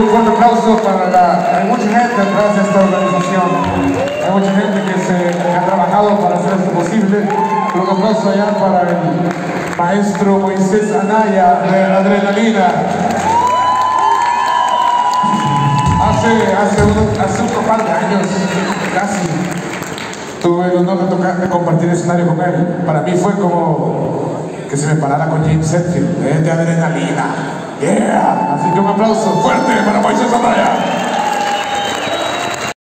un fuerte aplauso para la... Hay mucha gente atrás de esta organización. Hay mucha gente que, se, ha trabajado para hacer esto posible. Un aplauso allá para el maestro Moisés Anaya de Adrenalina. Hace, hace, hace un par de años, casi, tuve el honor de, tocar, de compartir escenario con él. Para mí fue como que se me parara con James Hetfield, de adrenalina. Yeah. Así que un aplauso fuerte para Moisés Anaya.